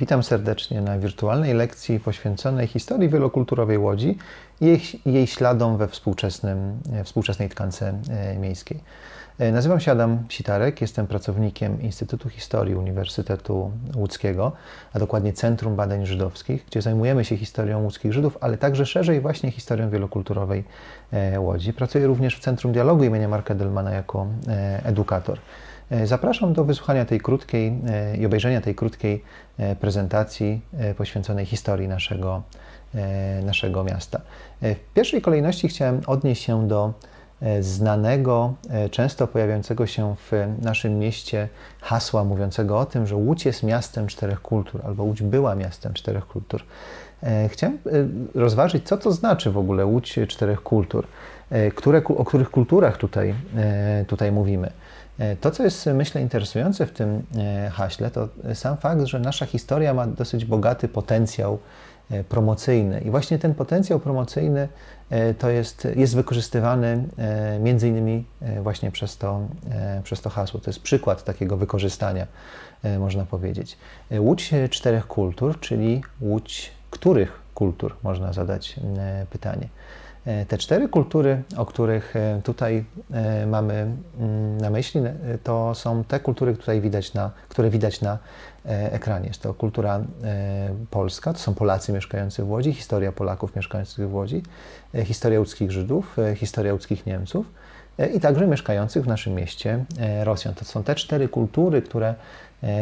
Witam serdecznie na wirtualnej lekcji poświęconej historii wielokulturowej Łodzi i jej, jej śladom we współczesnym, współczesnej tkance e, miejskiej. E, nazywam się Adam Sitarek, jestem pracownikiem Instytutu Historii Uniwersytetu Łódzkiego, a dokładnie Centrum Badań Żydowskich, gdzie zajmujemy się historią łódzkich Żydów, ale także szerzej właśnie historią wielokulturowej e, Łodzi. Pracuję również w Centrum Dialogu imienia Marka Delmana jako edukator. Zapraszam do wysłuchania tej krótkiej i obejrzenia tej krótkiej prezentacji poświęconej historii naszego, naszego miasta. W pierwszej kolejności chciałem odnieść się do znanego, często pojawiającego się w naszym mieście hasła mówiącego o tym, że Łódź jest miastem czterech kultur, albo Łódź była miastem czterech kultur. Chciałem rozważyć, co to znaczy w ogóle Łódź czterech kultur, które, o których kulturach tutaj, tutaj mówimy. E, to, co jest myślę interesujące w tym e, haśle, to sam fakt, że nasza historia ma dosyć bogaty potencjał e, promocyjny. I właśnie ten potencjał promocyjny to jest, jest wykorzystywany między innymi właśnie przez to, przez to hasło. To jest przykład takiego wykorzystania, można powiedzieć. Łódź czterech kultur, czyli łódź których kultur, można zadać pytanie. E, te cztery kultury, o których e, tutaj e, mamy mm, na myśli, to są te kultury, które widać na, które widać na ekranie. Jest to kultura polska, to są Polacy mieszkający w Łodzi, historia Polaków mieszkających w Łodzi, historia łódzkich Żydów, historia łódzkich Niemców i także mieszkających w naszym mieście Rosjan. To są te cztery kultury, które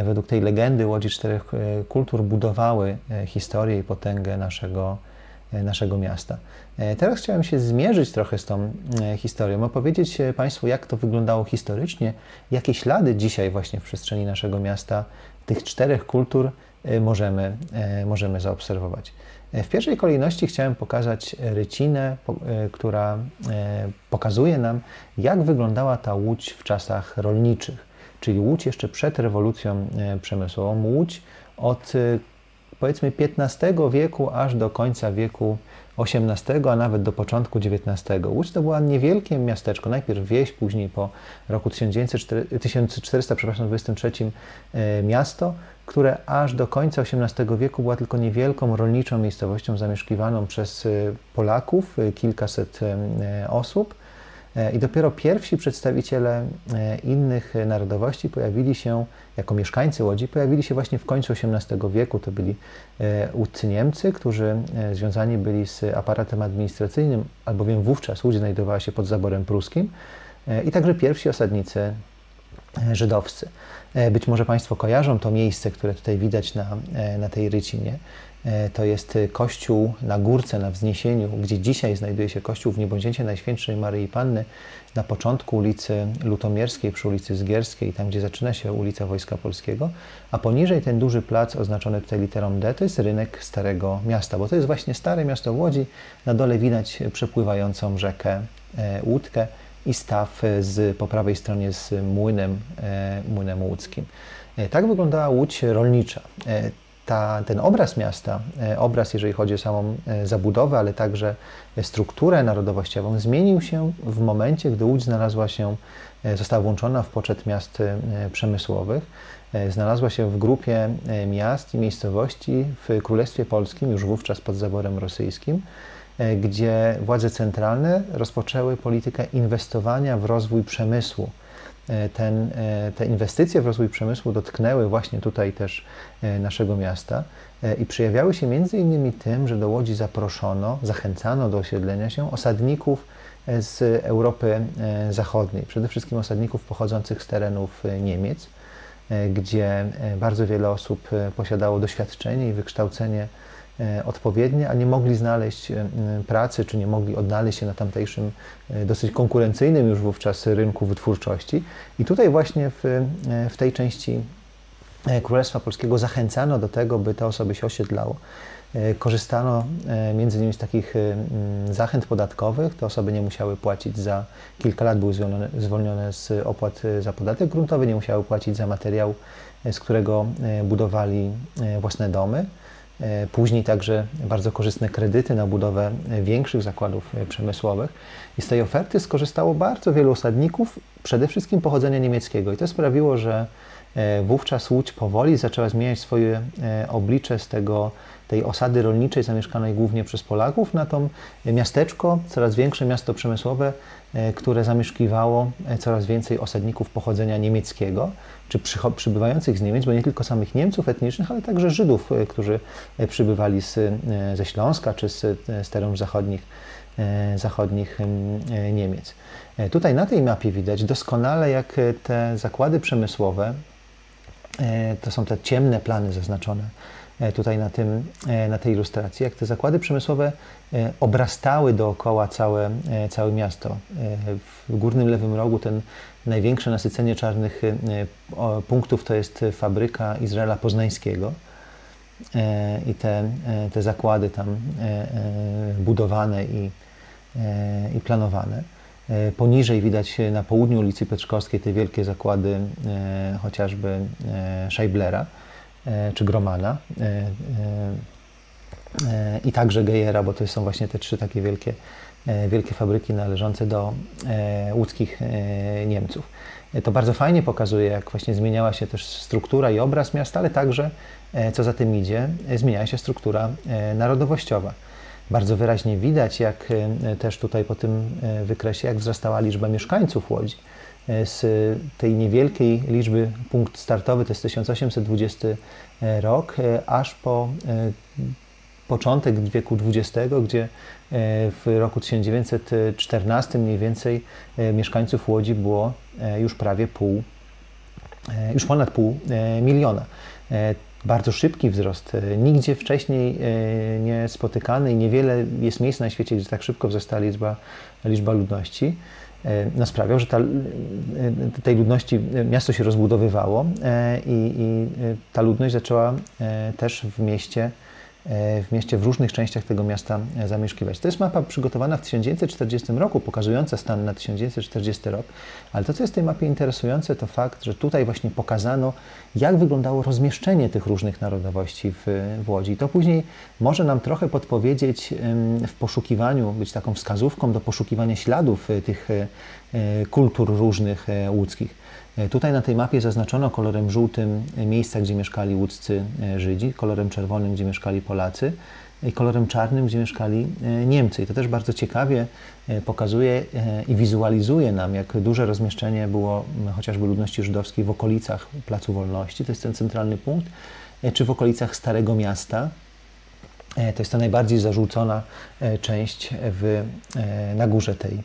według tej legendy Łodzi czterech kultur budowały historię i potęgę naszego E, naszego miasta. E, teraz chciałem się zmierzyć trochę z tą e, historią, opowiedzieć Państwu, jak to wyglądało historycznie, jakie ślady dzisiaj właśnie w przestrzeni naszego miasta tych czterech kultur możemy, możemy zaobserwować. W pierwszej kolejności chciałem pokazać rycinę, która pokazuje nam, jak wyglądała ta łódź w czasach rolniczych, czyli łódź jeszcze przed rewolucją przemysłową, łódź od powiedzmy XV wieku aż do końca wieku XVIII, a nawet do początku XIX. Łódź to była niewielkie miasteczko, najpierw wieś, później po roku 1423 e, miasto, które aż do końca XVIII wieku była tylko niewielką rolniczą miejscowością zamieszkiwaną przez e, Polaków, e, kilkaset osób. E, I dopiero pierwsi przedstawiciele e, innych narodowości pojawili się, jako mieszkańcy Łodzi, pojawili się właśnie w końcu XVIII wieku. To byli e, łódcy Niemcy, którzy związani byli z aparatem administracyjnym, albowiem wówczas Łódź znajdowała się pod zaborem pruskim, i także pierwsi osadnicy żydowscy. Być może Państwo kojarzą to miejsce, które tutaj widać na, na tej rycinie. E, to jest kościół na górce, na wzniesieniu, gdzie dzisiaj znajduje się kościół w niebowzięcie Najświętszej Maryi Panny, na początku ulicy Lutomierskiej, przy ulicy Zgierskiej, tam gdzie zaczyna się ulica Wojska Polskiego, a poniżej ten duży plac oznaczony tutaj literą D to jest rynek Starego Miasta, bo to jest właśnie Stare Miasto Łodzi. Na dole widać przepływającą rzekę e, Łódkę i staw z, po prawej stronie z młynem, e, młynem łódzkim. Tak wyglądała Łódź rolnicza ta, ten obraz miasta, e, obraz jeżeli chodzi o samą e, zabudowę, ale także strukturę narodowościową, zmienił się w momencie, gdy Łódź znalazła się, e, została włączona w poczet miast przemysłowych. Znalazła się w grupie miast i miejscowości w Królestwie Polskim, już wówczas pod zaborem rosyjskim, gdzie władze centralne rozpoczęły politykę inwestowania w rozwój przemysłu ten, e, te inwestycje w rozwój przemysłu dotknęły właśnie tutaj też e, naszego miasta i przejawiały się między innymi tym, że do Łodzi zaproszono, zachęcano do osiedlenia się osadników z Europy Zachodniej, przede wszystkim osadników pochodzących z terenów Niemiec, gdzie bardzo wiele osób posiadało doświadczenie i wykształcenie E, odpowiednie, a nie mogli znaleźć e, pracy, czy nie mogli odnaleźć się na tamtejszym e, dosyć konkurencyjnym już wówczas rynku wytwórczości. I tutaj właśnie w, w tej części Królestwa Polskiego zachęcano do tego, by te osoby się osiedlało. Korzystano między innymi z takich zachęt podatkowych. Te osoby nie musiały płacić za kilka lat, były zwolnione z opłat za podatek gruntowy, nie musiały płacić za materiał, z którego budowali własne domy. E, później także bardzo korzystne kredyty na budowę większych zakładów e, przemysłowych. I z tej oferty skorzystało bardzo wielu osadników, przede wszystkim pochodzenia niemieckiego. I to sprawiło, że Wówczas Łódź powoli zaczęła zmieniać swoje oblicze z tego, tej osady rolniczej zamieszkanej głównie przez Polaków na to miasteczko, coraz większe miasto przemysłowe, które zamieszkiwało coraz więcej osadników pochodzenia niemieckiego, czy przybywających z Niemiec, bo nie tylko samych Niemców etnicznych, ale także Żydów, którzy przybywali z, ze Śląska czy z, z terenów zachodnich E, zachodnich e, Niemiec. E, tutaj na tej mapie widać doskonale, jak te zakłady przemysłowe, to są te ciemne plany zaznaczone tutaj na, tym, na tej ilustracji, jak te zakłady przemysłowe obrastały dookoła całe, całe miasto. W górnym lewym rogu ten największe nasycenie czarnych punktów to jest fabryka Izraela Poznańskiego i te, te zakłady tam budowane i E, i planowane. E, poniżej widać na południu ulicy Piotrkowskiej te wielkie zakłady e, chociażby Scheiblera czy Gromana i także Gejera, bo to są właśnie te trzy takie wielkie, wielkie fabryki należące do łódzkich Niemców. To bardzo fajnie pokazuje, jak właśnie zmieniała się też struktura i obraz miasta, ale także, co za tym idzie, zmieniała się struktura narodowościowa. Bardzo wyraźnie widać, jak e, też tutaj po tym e, wykresie, jak wzrastała liczba mieszkańców Łodzi. E, z tej niewielkiej liczby, punkt startowy to jest 1820 rok, aż po początek wieku XX, gdzie w roku 1914 mniej więcej mieszkańców Łodzi było już prawie pół, już ponad pół miliona bardzo szybki wzrost, e, nigdzie wcześniej e, nie spotykany i niewiele jest miejsc na świecie, gdzie tak szybko wzrasta liczba, liczba ludności. E, no, sprawiał, że ta, tej ludności miasto się rozbudowywało i, i ta ludność zaczęła też w mieście E, w mieście, w różnych częściach tego miasta e, zamieszkiwać. To jest mapa przygotowana w 1940 roku, pokazująca stan na 1940 rok, ale to, co jest w tej mapie interesujące, to fakt, że tutaj właśnie pokazano, jak wyglądało rozmieszczenie tych różnych narodowości w, w Łodzi. To później może nam trochę podpowiedzieć w poszukiwaniu, być taką wskazówką do poszukiwania śladów e, tych kultur różnych łódzkich. E, tutaj na tej mapie zaznaczono kolorem żółtym miejsca, gdzie mieszkali łódzcy e, Żydzi, kolorem czerwonym, gdzie mieszkali Polacy i kolorem czarnym, gdzie mieszkali e, Niemcy. I to też bardzo ciekawie pokazuje i wizualizuje nam, jak duże rozmieszczenie było chociażby ludności żydowskiej w okolicach Placu Wolności, to jest ten centralny punkt, czy w okolicach Starego Miasta. To jest ta najbardziej zarzucona część w, na górze tej,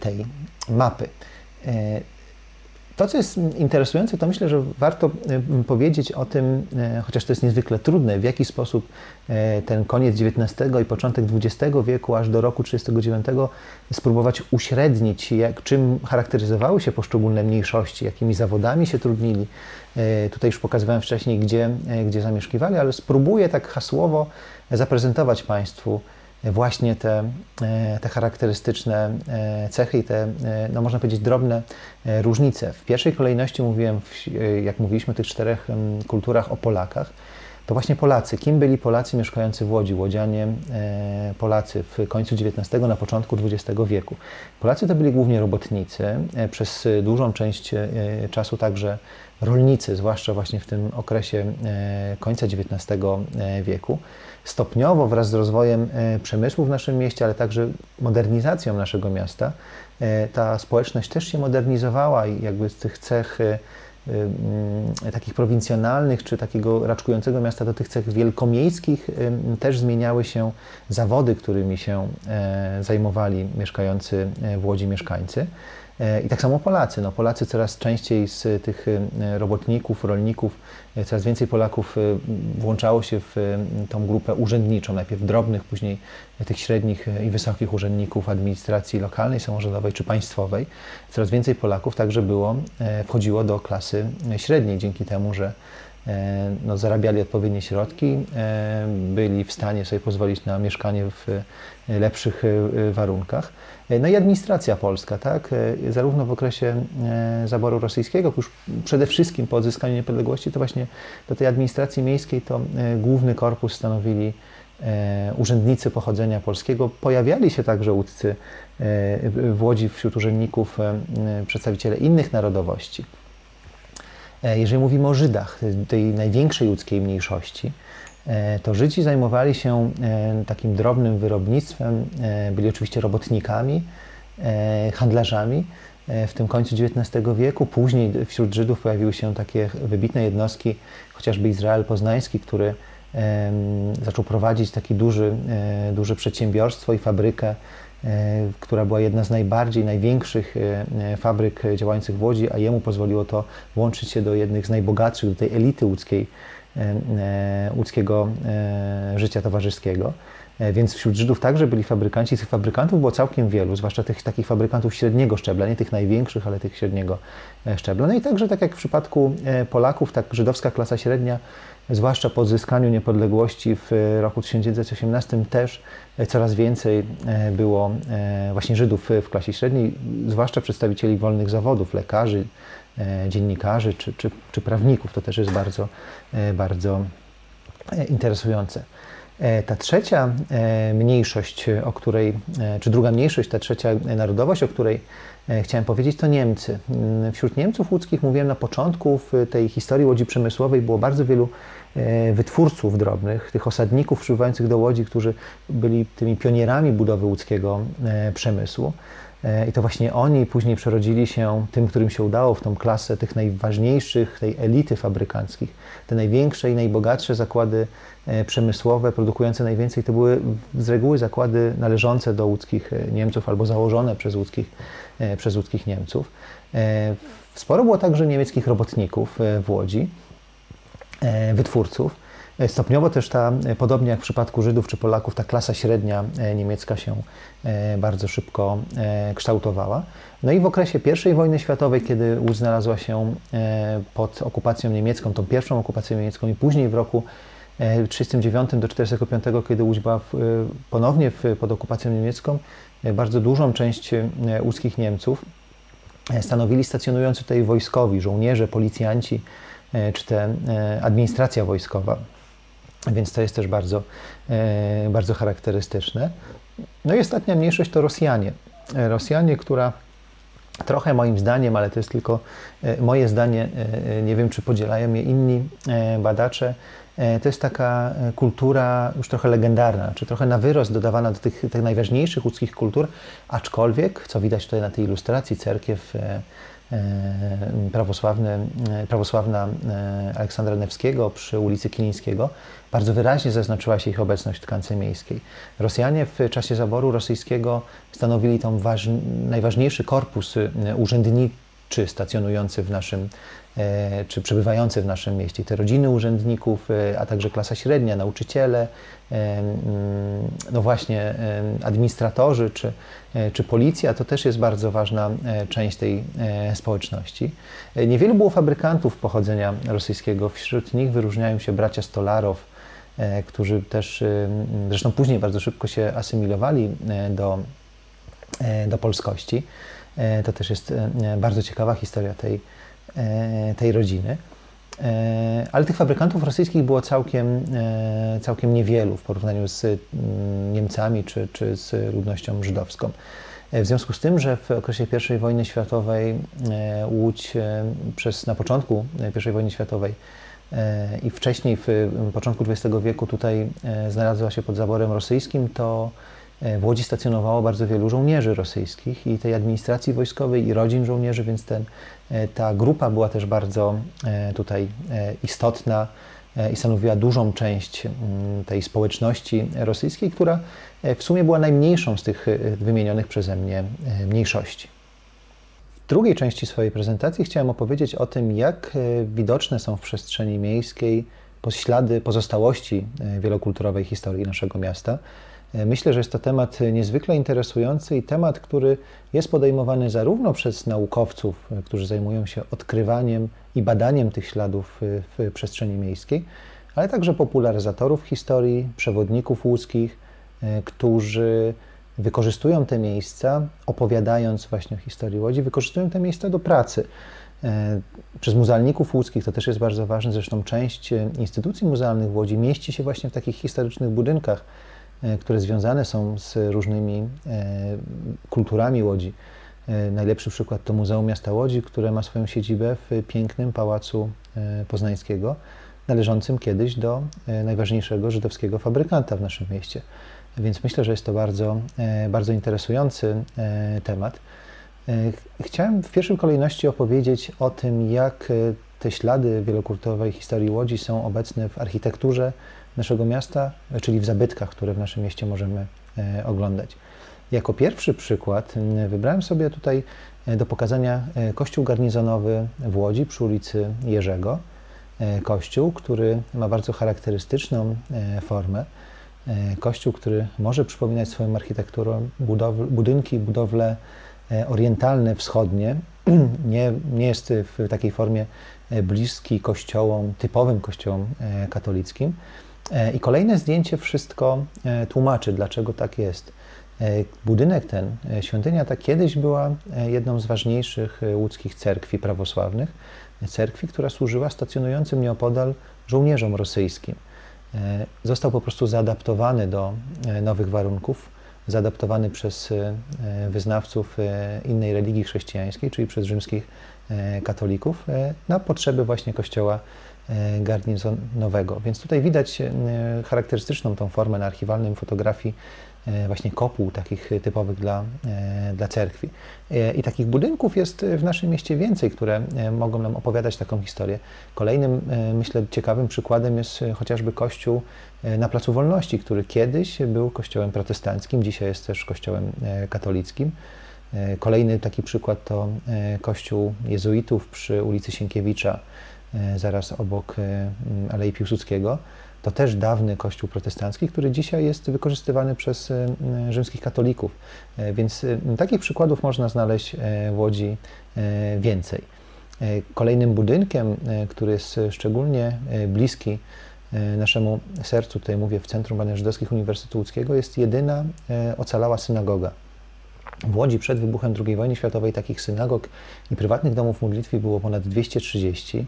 tej mapy. To, co jest interesujące, to myślę, że warto y, powiedzieć o tym, y, chociaż to jest niezwykle trudne, w jaki sposób y, ten koniec XIX i początek XX wieku, aż do roku 1939 spróbować uśrednić, jak, czym charakteryzowały się poszczególne mniejszości, jakimi zawodami się trudnili. Tutaj już pokazywałem wcześniej, gdzie, gdzie zamieszkiwali, ale spróbuję tak hasłowo zaprezentować Państwu właśnie te, e, te charakterystyczne e, cechy i te, e, no można powiedzieć, drobne różnice. W pierwszej kolejności mówiłem, jak mówiliśmy o tych czterech kulturach, o Polakach. To właśnie Polacy. Kim byli Polacy mieszkający w Łodzi, Łodzianie Polacy w końcu XIX, na początku XX wieku? Polacy to byli głównie robotnicy, przez dużą część czasu także rolnicy, zwłaszcza właśnie w tym okresie końca XIX wieku stopniowo wraz z rozwojem e, przemysłu w naszym mieście, ale także modernizacją naszego miasta, e, ta społeczność też się modernizowała i jakby z tych cech e, takich prowincjonalnych czy takiego raczkującego miasta do tych cech wielkomiejskich też zmieniały się zawody, którymi się zajmowali mieszkający w Łodzi mieszkańcy. I tak samo Polacy. No, Polacy coraz częściej z tych e, robotników, rolników, e, coraz więcej Polaków e, włączało się w tą grupę urzędniczą, najpierw drobnych, później tych średnich i wysokich urzędników administracji lokalnej, samorządowej czy państwowej. Coraz więcej Polaków także było, wchodziło do klasy średniej dzięki temu, że no, zarabiali odpowiednie środki, byli w stanie sobie pozwolić na mieszkanie w lepszych warunkach. No i administracja polska, tak? Zarówno w okresie e, zaboru rosyjskiego, już przede wszystkim po odzyskaniu niepodległości, to właśnie do tej administracji miejskiej to e, główny korpus stanowili e, urzędnicy pochodzenia polskiego. Pojawiali się także łódcy w Łodzi wśród urzędników przedstawiciele innych narodowości. Jeżeli mówimy o Żydach, tej największej ludzkiej mniejszości, to Żydzi zajmowali się takim drobnym wyrobnictwem, byli oczywiście robotnikami, handlarzami w tym końcu XIX wieku. Później wśród Żydów pojawiły się takie wybitne jednostki, chociażby Izrael Poznański, który zaczął prowadzić takie duży, e, duże przedsiębiorstwo i fabrykę, e, która była jedna z najbardziej, największych e, fabryk działających w Łodzi, a jemu pozwoliło to włączyć się do jednych z najbogatszych, do tej elity łódzkiej, łódzkiego życia towarzyskiego. Więc wśród Żydów także byli fabrykanci. Tych fabrykantów było całkiem wielu, zwłaszcza tych takich fabrykantów średniego szczebla, nie tych największych, ale tych średniego szczebla. No i także, tak jak w przypadku Polaków, tak żydowska klasa średnia zwłaszcza po odzyskaniu niepodległości w roku 1918 też coraz więcej e, było e, właśnie Żydów w klasie średniej, zwłaszcza przedstawicieli wolnych zawodów, lekarzy, e, dziennikarzy czy, czy, czy prawników. To też jest bardzo, bardzo interesujące. Ta trzecia mniejszość, o której, czy druga mniejszość, ta trzecia narodowość, o której chciałem powiedzieć, to Niemcy. Mm, wśród Niemców łódzkich, mówiłem na początku, w tej historii łodzi przemysłowej było bardzo wielu E, wytwórców drobnych, tych osadników przybywających do Łodzi, którzy byli tymi pionierami budowy łódzkiego e, przemysłu. E, I to właśnie oni później przerodzili się tym, którym się udało w tą klasę tych najważniejszych, tej elity fabrykanckich. Te największe i najbogatsze zakłady przemysłowe, produkujące najwięcej, to były z reguły zakłady należące do łódzkich Niemców albo założone przez łódzkich, przez łódzkich Niemców. Sporo było także niemieckich robotników w Łodzi. E, wytwórców. E, stopniowo też ta, e, podobnie jak w przypadku Żydów czy Polaków, ta klasa średnia niemiecka się bardzo szybko kształtowała. No i w okresie I wojny światowej, kiedy Łódź znalazła się pod okupacją niemiecką, tą pierwszą okupacją niemiecką i później w roku 1939 do 1945, kiedy Łódź była ponownie pod okupacją niemiecką, bardzo dużą część łódzkich Niemców stanowili stacjonujący tutaj wojskowi, żołnierze, policjanci, E, czy te e, administracja wojskowa. Więc to jest też bardzo, e, bardzo charakterystyczne. No i ostatnia mniejszość to Rosjanie. Rosjanie, która trochę moim zdaniem, ale to jest tylko moje zdanie, nie wiem czy podzielają je inni badacze, to jest taka kultura już trochę legendarna, czy trochę na wyrost dodawana do tych, tych najważniejszych łódzkich kultur, aczkolwiek, co widać tutaj na tej ilustracji, cerkiew E, prawosławny, e, prawosławna e, Aleksandra Newskiego przy ulicy Kilińskiego bardzo wyraźnie zaznaczyła się ich obecność w tkance miejskiej. Rosjanie w czasie zaboru rosyjskiego stanowili tam najważniejszy korpus urzędniczy stacjonujący w naszym E, czy przebywający w naszym mieście, te rodziny urzędników, e, a także klasa średnia, nauczyciele, e, no właśnie administratorzy czy, czy policja, to też jest bardzo ważna część tej społeczności. Niewielu było fabrykantów pochodzenia rosyjskiego, wśród nich wyróżniają się bracia Stolarow, którzy też zresztą później bardzo szybko się asymilowali do, do polskości. To też jest bardzo ciekawa historia tej, E, tej rodziny. E, ale tych fabrykantów rosyjskich było całkiem, e, całkiem niewielu w porównaniu z mm, Niemcami czy, czy z ludnością żydowską. W związku z tym, że w okresie I wojny światowej Łódź przez, na początku I wojny światowej i wcześniej w początku XX wieku tutaj znalazła się pod zaborem rosyjskim, to E, w Łodzi stacjonowało bardzo wielu żołnierzy rosyjskich i tej administracji wojskowej i rodzin żołnierzy, więc ten, e, ta grupa była też bardzo e, tutaj istotna i stanowiła dużą część tej społeczności rosyjskiej, która w sumie była najmniejszą z tych wymienionych przeze mnie mniejszości. W drugiej części swojej prezentacji chciałem opowiedzieć o tym, jak widoczne są w przestrzeni miejskiej ślady pozostałości wielokulturowej historii naszego miasta. E, myślę, że jest to temat niezwykle interesujący i temat, który jest podejmowany zarówno przez naukowców, e, którzy zajmują się odkrywaniem i badaniem tych śladów e, w przestrzeni miejskiej, ale także popularyzatorów historii, przewodników łódzkich, którzy wykorzystują te miejsca, opowiadając właśnie o historii Łodzi, wykorzystują te miejsca do pracy. Przez muzealników łódzkich to też jest bardzo ważne, zresztą część instytucji muzealnych w Łodzi mieści się właśnie w takich historycznych budynkach, E, które związane są z różnymi e, kulturami Łodzi. Najlepszy przykład to Muzeum Miasta Łodzi, które ma swoją siedzibę w pięknym pałacu poznańskiego, należącym kiedyś do najważniejszego żydowskiego fabrykanta w naszym mieście. Więc myślę, że jest to bardzo, bardzo interesujący temat. Chciałem w pierwszej kolejności opowiedzieć o tym, jak te ślady wielokulturowej historii Łodzi są obecne w architekturze naszego miasta, czyli w zabytkach, które w naszym mieście możemy e, oglądać. Jako pierwszy przykład wybrałem sobie tutaj e, do pokazania e, kościół garnizonowy w Łodzi przy ulicy Jerzego. Kościół, który ma bardzo charakterystyczną formę. Kościół, który może przypominać swoją architekturą budynki, budowle orientalne, wschodnie. Nie, nie jest w takiej formie bliski kościołom, typowym kościołom katolickim, E, I kolejne zdjęcie wszystko e, tłumaczy, dlaczego tak jest. E, budynek ten, świątynia ta kiedyś była jedną z ważniejszych łódzkich cerkwi prawosławnych, cerkwi, która służyła stacjonującym nieopodal żołnierzom rosyjskim. Został po prostu zaadaptowany do nowych warunków, zaadaptowany przez wyznawców innej religii chrześcijańskiej, czyli przez rzymskich katolików, na potrzeby właśnie kościoła E, garnizonowego. Więc tutaj widać e, charakterystyczną tą formę na archiwalnym fotografii e, właśnie kopuł takich typowych dla, dla cerkwi. I takich budynków jest w naszym mieście więcej, które mogą nam opowiadać taką historię. Kolejnym, myślę, ciekawym przykładem jest chociażby kościół na Placu Wolności, który kiedyś był kościołem protestanckim, dzisiaj jest też kościołem katolickim. Kolejny taki przykład to kościół jezuitów przy ulicy Sienkiewicza, E, zaraz obok e, Alei Piłsudskiego. To też dawny kościół protestancki, który dzisiaj jest wykorzystywany przez e, rzymskich katolików. Więc takich przykładów można znaleźć w Łodzi więcej. Kolejnym budynkiem, który jest szczególnie bliski naszemu sercu, tutaj mówię w Centrum Badań Żydowskich Uniwersytetu Łódzkiego, jest jedyna ocalała synagoga. W Łodzi przed wybuchem II wojny światowej takich synagog i prywatnych domów modlitwy było ponad 230.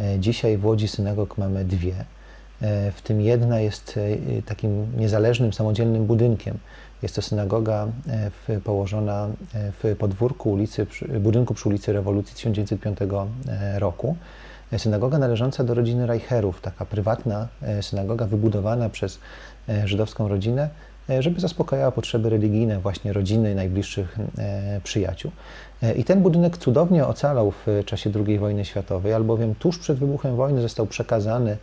E, dzisiaj w Łodzi synagog mamy dwie. E, w tym jedna jest e, takim niezależnym, samodzielnym budynkiem. Jest to synagoga położona w podwórku ulicy, budynku przy ulicy Rewolucji 1905 roku. Synagoga należąca do rodziny Reicherów, taka prywatna synagoga wybudowana przez żydowską rodzinę, żeby zaspokajała potrzeby religijne właśnie rodziny i najbliższych przyjaciół. E, I ten budynek cudownie ocalał w czasie II wojny światowej, albowiem tuż przed wybuchem wojny został przekazany e,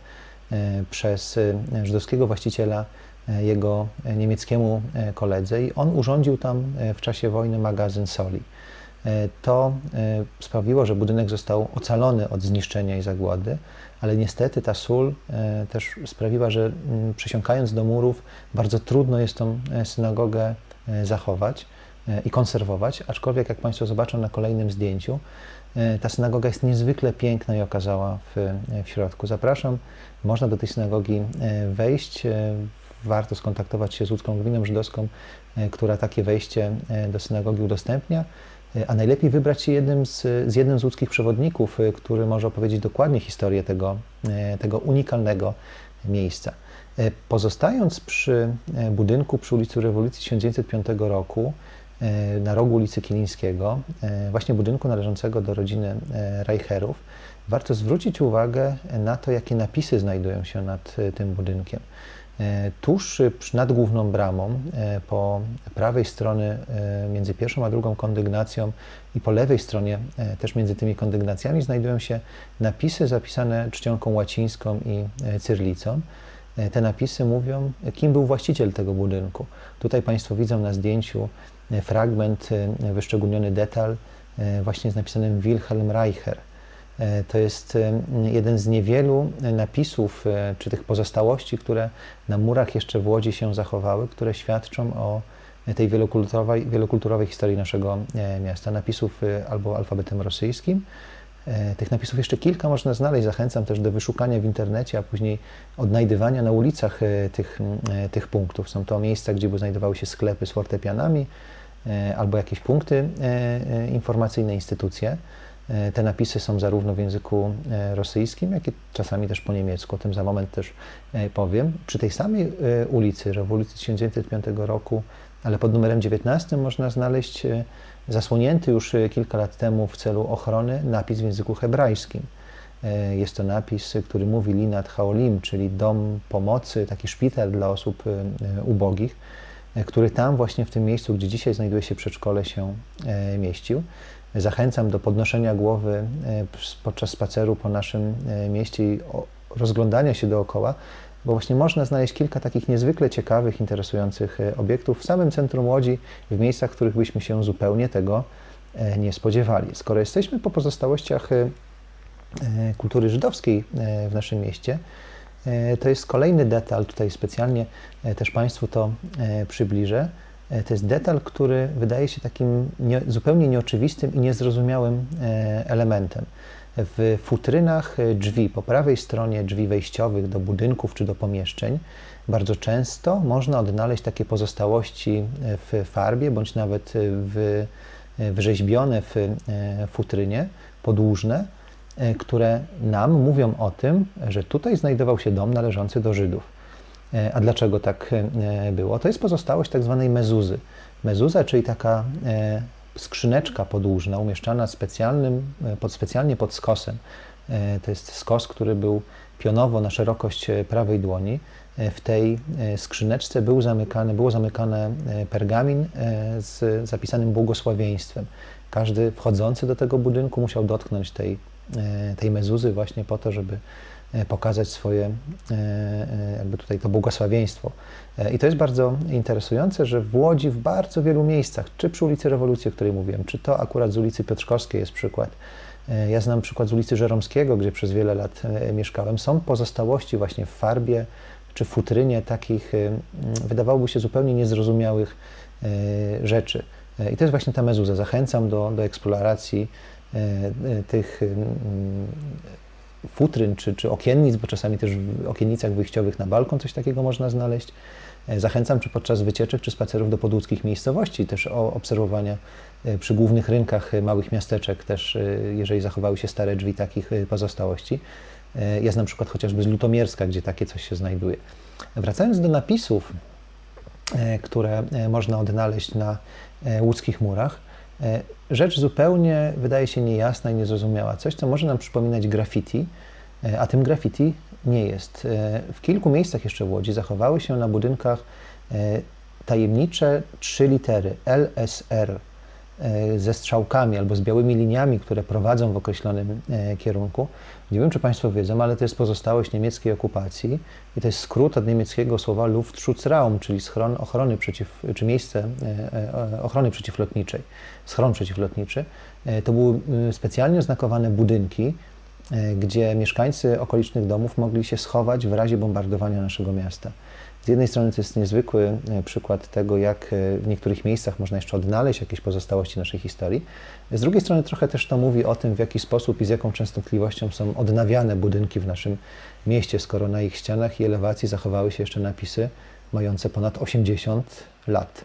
przez e, żydowskiego właściciela jego niemieckiemu koledze i on urządził tam w czasie wojny magazyn soli. To sprawiło, że budynek został ocalony od zniszczenia i zagłady, ale niestety ta sól też sprawiła, że mm, przesiąkając do murów bardzo trudno jest tą synagogę zachować i konserwować, aczkolwiek jak Państwo zobaczą na kolejnym zdjęciu, e, ta synagoga jest niezwykle piękna i okazała w, w środku. Zapraszam, można do tej synagogi e, wejść. E, warto skontaktować się z łódzką gminą żydowską, która takie wejście do synagogi udostępnia, a najlepiej wybrać się jednym z, z jednym z łódzkich przewodników, który może opowiedzieć dokładnie historię tego, tego unikalnego miejsca. Pozostając przy budynku przy ulicy Rewolucji 1905 roku, E, na rogu ulicy Kilińskiego, e, właśnie budynku należącego do rodziny e, Reicherów, warto zwrócić uwagę na to, jakie napisy znajdują się nad tym budynkiem. Tuż nad główną bramą, po prawej stronie między pierwszą a drugą kondygnacją i po lewej stronie też między tymi kondygnacjami znajdują się napisy zapisane czcionką łacińską i cyrlicą. Te napisy mówią, kim był właściciel tego budynku. Tutaj Państwo widzą na zdjęciu fragment, e, wyszczególniony detal e, właśnie z napisanym Wilhelm Reicher. E, to jest jeden z niewielu napisów, czy tych pozostałości, które na murach jeszcze w Łodzi się zachowały, które świadczą o tej wielokulturowej, wielokulturowej historii naszego miasta. Napisów albo alfabetem rosyjskim. Tych napisów jeszcze kilka można znaleźć. Zachęcam też do wyszukania w internecie, a później odnajdywania na ulicach tych, tych punktów. Są to miejsca, gdzie znajdowały się sklepy z fortepianami, E, albo jakieś punkty e, e, informacyjne, instytucje. Te napisy są zarówno w języku rosyjskim, jak i czasami też po niemiecku. O tym za moment też powiem. Przy tej samej ulicy, rewolucji 1905 roku, ale pod numerem 19 można znaleźć zasłonięty już kilka lat temu w celu ochrony napis w języku hebrajskim. Jest to napis, który mówi Linat Haolim, czyli dom pomocy, taki szpital dla osób ubogich, który tam właśnie w tym miejscu, gdzie dzisiaj znajduje się przedszkole, się mieścił. Zachęcam do podnoszenia głowy podczas spaceru po naszym mieście i rozglądania się dookoła, bo właśnie można znaleźć kilka takich niezwykle ciekawych, interesujących e, obiektów w samym centrum Łodzi, w miejscach, w których byśmy się zupełnie tego e, nie spodziewali. Skoro jesteśmy po pozostałościach e, kultury żydowskiej w naszym mieście, to jest kolejny detal, tutaj specjalnie też Państwu to przybliżę. To jest detal, który wydaje się takim nie, zupełnie nieoczywistym i niezrozumiałym elementem w futrynach e, drzwi, po prawej stronie drzwi wejściowych do budynków czy do pomieszczeń, bardzo często można odnaleźć takie pozostałości e, w farbie, bądź nawet e, w, wrzeźbione w futrynie, podłużne, które nam mówią o tym, że tutaj znajdował się dom należący do Żydów. A dlaczego tak było? To jest pozostałość tak zwanej mezuzy. Mezuza, czyli taka skrzyneczka podłużna umieszczana specjalnym, e, pod, specjalnie pod skosem. E, to jest skos, który był pionowo na szerokość e, prawej dłoni. W tej skrzyneczce był zamykany, było zamykane pergamin z zapisanym błogosławieństwem. Każdy wchodzący do tego budynku musiał dotknąć tej, tej mezuzy właśnie po to, żeby pokazać swoje, e, e, jakby tutaj to błogosławieństwo. I to jest bardzo interesujące, że w Łodzi w bardzo wielu miejscach, czy przy ulicy Rewolucji, o której mówiłem, czy to akurat z ulicy Piotrkowskiej jest przykład, ja znam przykład z ulicy Żeromskiego, gdzie przez wiele lat mieszkałem, są pozostałości właśnie w farbie czy futrynie takich, wydawałoby się zupełnie niezrozumiałych rzeczy. I to jest właśnie ta mezuza. Zachęcam do, do eksploracji tych futryn czy, czy okiennic, bo czasami też w okiennicach wyjściowych na balkon coś takiego można znaleźć. E, zachęcam, czy podczas wycieczek, czy spacerów do podłódzkich miejscowości, też o obserwowania e, przy głównych rynkach e, małych miasteczek, też jeżeli zachowały się stare drzwi takich pozostałości. Ja znam przykład chociażby z Lutomierska, gdzie takie coś się znajduje. Wracając do napisów, które można odnaleźć na łódzkich murach, rzecz zupełnie wydaje się niejasna i niezrozumiała. Coś, co może nam przypominać graffiti, e, a tym graffiti nie jest. E, w kilku miejscach jeszcze w Łodzi zachowały się na budynkach tajemnicze trzy litery LSR ze strzałkami albo z białymi liniami, które prowadzą w określonym kierunku. Nie wiem, czy Państwo wiedzą, ale to jest pozostałość niemieckiej okupacji i to jest skrót od niemieckiego słowa Luftschutzraum, czyli schron ochrony przeciw, czy miejsce ochrony przeciwlotniczej schron przeciwlotniczy. E, to były specjalnie oznakowane budynki, e, gdzie mieszkańcy okolicznych domów mogli się schować w razie bombardowania naszego miasta. Z jednej strony to jest niezwykły e, przykład tego, jak w niektórych miejscach można jeszcze odnaleźć jakieś pozostałości naszej historii. Z drugiej strony trochę też to mówi o tym, w jaki sposób i z jaką częstotliwością są odnawiane budynki w naszym mieście, skoro na ich ścianach i elewacji zachowały się jeszcze napisy mające ponad 80 lat.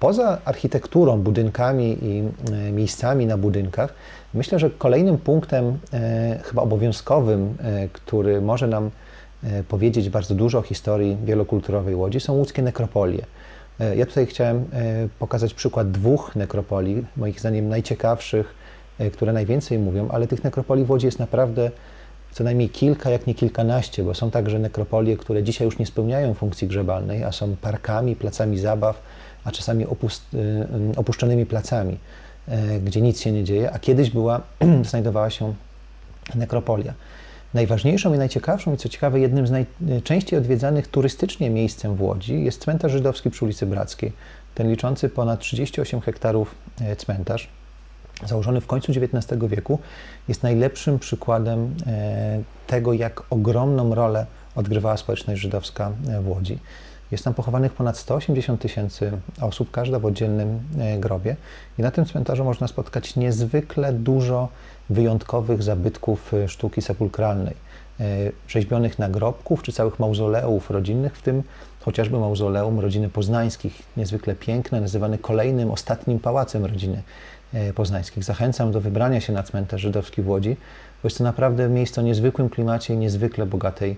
Poza architekturą, budynkami i e, miejscami na budynkach, myślę, że kolejnym punktem, e, chyba obowiązkowym, e, który może nam powiedzieć bardzo dużo o historii wielokulturowej Łodzi, są łódzkie nekropolie. Ja tutaj chciałem pokazać przykład dwóch nekropolii, moich zdaniem najciekawszych, które najwięcej mówią, ale tych nekropolii w Łodzi jest naprawdę co najmniej kilka, jak nie kilkanaście, bo są także nekropolie, które dzisiaj już nie spełniają funkcji grzebalnej, a są parkami, placami zabaw, a czasami opuszczonymi placami, gdzie nic się nie dzieje, a kiedyś była, znajdowała się nekropolia. Najważniejszą i najciekawszą, i co ciekawe, jednym z najczęściej odwiedzanych turystycznie miejscem w Łodzi jest cmentarz żydowski przy ulicy Brackiej. Ten liczący ponad 38 hektarów e, cmentarz, założony w końcu XIX wieku, jest najlepszym przykładem e, tego, jak ogromną rolę odgrywała społeczność żydowska e, w Łodzi. Jest tam pochowanych ponad 180 tysięcy osób, każda w oddzielnym e, grobie. I na tym cmentarzu można spotkać niezwykle dużo wyjątkowych zabytków e, sztuki sepulkralnej. E, rzeźbionych nagrobków czy całych mauzoleów rodzinnych, w tym chociażby mauzoleum rodziny poznańskich, niezwykle piękne, nazywany kolejnym, ostatnim pałacem rodziny poznańskich. Zachęcam do wybrania się na cmentarz żydowski w Łodzi, bo jest to naprawdę miejsce o niezwykłym klimacie i niezwykle bogatej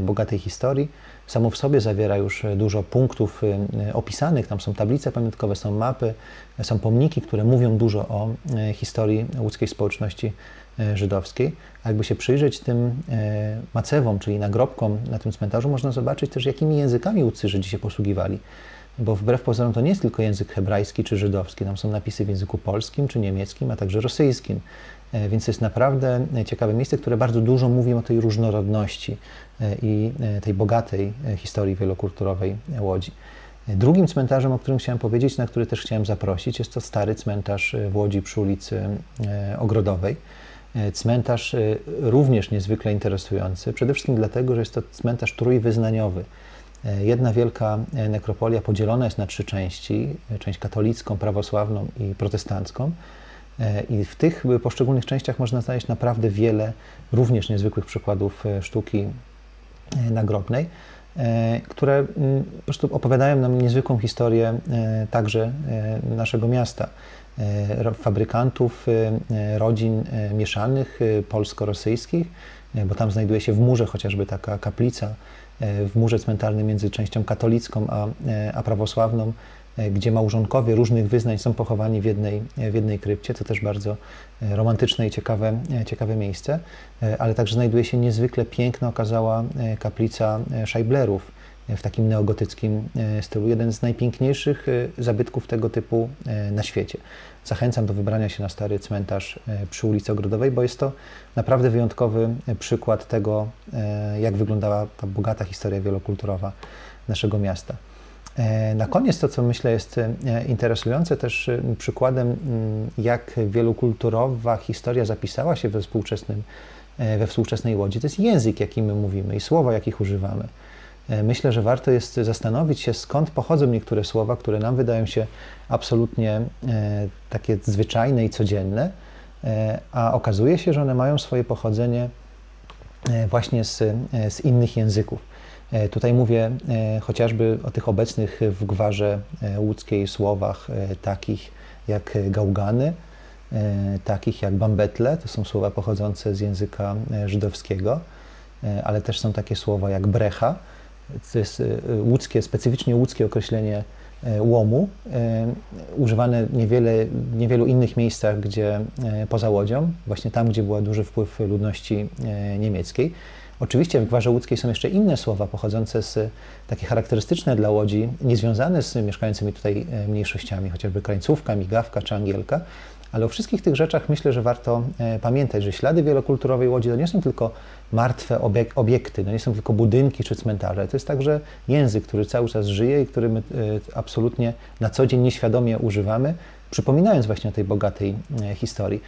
bogatej historii. Samo w sobie zawiera już dużo punktów opisanych, tam są tablice pamiątkowe, są mapy, są pomniki, które mówią dużo o historii łódzkiej społeczności żydowskiej. A jakby się przyjrzeć tym macewom, czyli nagrobkom na tym cmentarzu, można zobaczyć też, jakimi językami łódcy Żydzi się posługiwali bo wbrew pozorom to nie jest tylko język hebrajski czy żydowski, tam są napisy w języku polskim czy niemieckim, a także rosyjskim. E, więc to jest naprawdę ciekawe miejsce, które bardzo dużo mówi o tej różnorodności e, i e, tej bogatej historii wielokulturowej Łodzi. Drugim cmentarzem, o którym chciałem powiedzieć, na który też chciałem zaprosić, jest to stary cmentarz w Łodzi przy ulicy Ogrodowej. Cmentarz również niezwykle interesujący, przede wszystkim dlatego, że jest to cmentarz trójwyznaniowy. Jedna wielka nekropolia podzielona jest na trzy części: część katolicką, prawosławną i protestancką. I w tych poszczególnych częściach można znaleźć naprawdę wiele również niezwykłych przykładów e, sztuki e, nagrobnej, e, które po prostu opowiadają nam niezwykłą historię także naszego miasta. Fabrykantów, rodzin mieszanych, polsko-rosyjskich, bo tam znajduje się w murze chociażby taka kaplica w murze cmentarnym między częścią katolicką a, a prawosławną, gdzie małżonkowie różnych wyznań są pochowani w jednej, w jednej krypcie, co też bardzo romantyczne i ciekawe, ciekawe miejsce, ale także znajduje się niezwykle piękna, okazała kaplica Scheiblerów w takim neogotyckim stylu. Jeden z najpiękniejszych zabytków tego typu na świecie. Zachęcam do wybrania się na stary cmentarz przy ulicy Ogrodowej, bo jest to naprawdę wyjątkowy przykład tego, jak wyglądała ta bogata historia wielokulturowa naszego miasta. E, na koniec to, co myślę jest e, interesujące też e, przykładem, mm, jak wielokulturowa historia zapisała się we, współczesnym, we współczesnej Łodzi, to jest język, jaki my mówimy i słowa, jakich używamy. Myślę, że warto jest zastanowić się, skąd pochodzą niektóre słowa, które nam wydają się absolutnie takie zwyczajne i codzienne, a okazuje się, że one mają swoje pochodzenie właśnie z, z innych języków. E, tutaj mówię e, chociażby o tych obecnych w gwarze e, łódzkiej słowach takich jak gałgany, takich jak bambetle, to są słowa pochodzące z języka żydowskiego, ale też są takie słowa jak brecha, to jest łódzkie, specyficznie łódzkie określenie łomu, używane niewiele, niewielu innych miejscach, gdzie poza Łodzią, właśnie tam, gdzie był duży wpływ ludności niemieckiej. Oczywiście w Gwarze Łódzkiej są jeszcze inne słowa pochodzące z takie charakterystyczne dla Łodzi, niezwiązane z mieszkającymi tutaj e, mniejszościami, chociażby krańcówka, migawka czy angielka, ale o wszystkich tych rzeczach myślę, że warto e, pamiętać, że ślady wielokulturowej Łodzi to nie są tylko martwe obiekty, to nie są tylko budynki czy cmentarze, to jest także język, który cały czas żyje i który my e, absolutnie na co dzień nieświadomie używamy, przypominając właśnie o tej bogatej e, historii.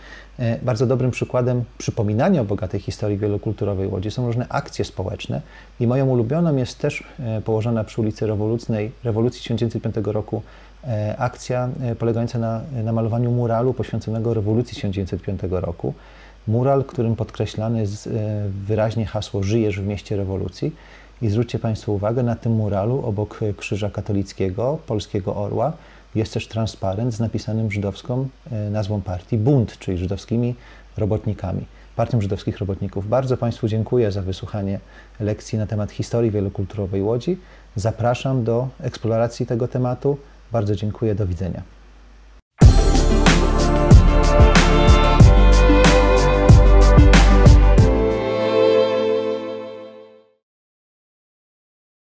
Bardzo dobrym przykładem przypominania o bogatej historii wielokulturowej Łodzi są różne akcje społeczne i moją ulubioną jest też położona przy ulicy Rewolucyjnej, rewolucji 1905 roku akcja polegająca na namalowaniu muralu poświęconego rewolucji 1905 roku. Mural, którym podkreślane jest wyraźnie hasło Żyjesz w mieście rewolucji. I zwróćcie Państwo uwagę, na tym muralu obok krzyża katolickiego, polskiego orła, jest też transparent z napisanym żydowską e, nazwą partii Bunt, czyli żydowskimi robotnikami, partią żydowskich robotników. Bardzo Państwu dziękuję za wysłuchanie lekcji na temat historii wielokulturowej Łodzi. Zapraszam do eksploracji tego tematu. Bardzo dziękuję, do widzenia.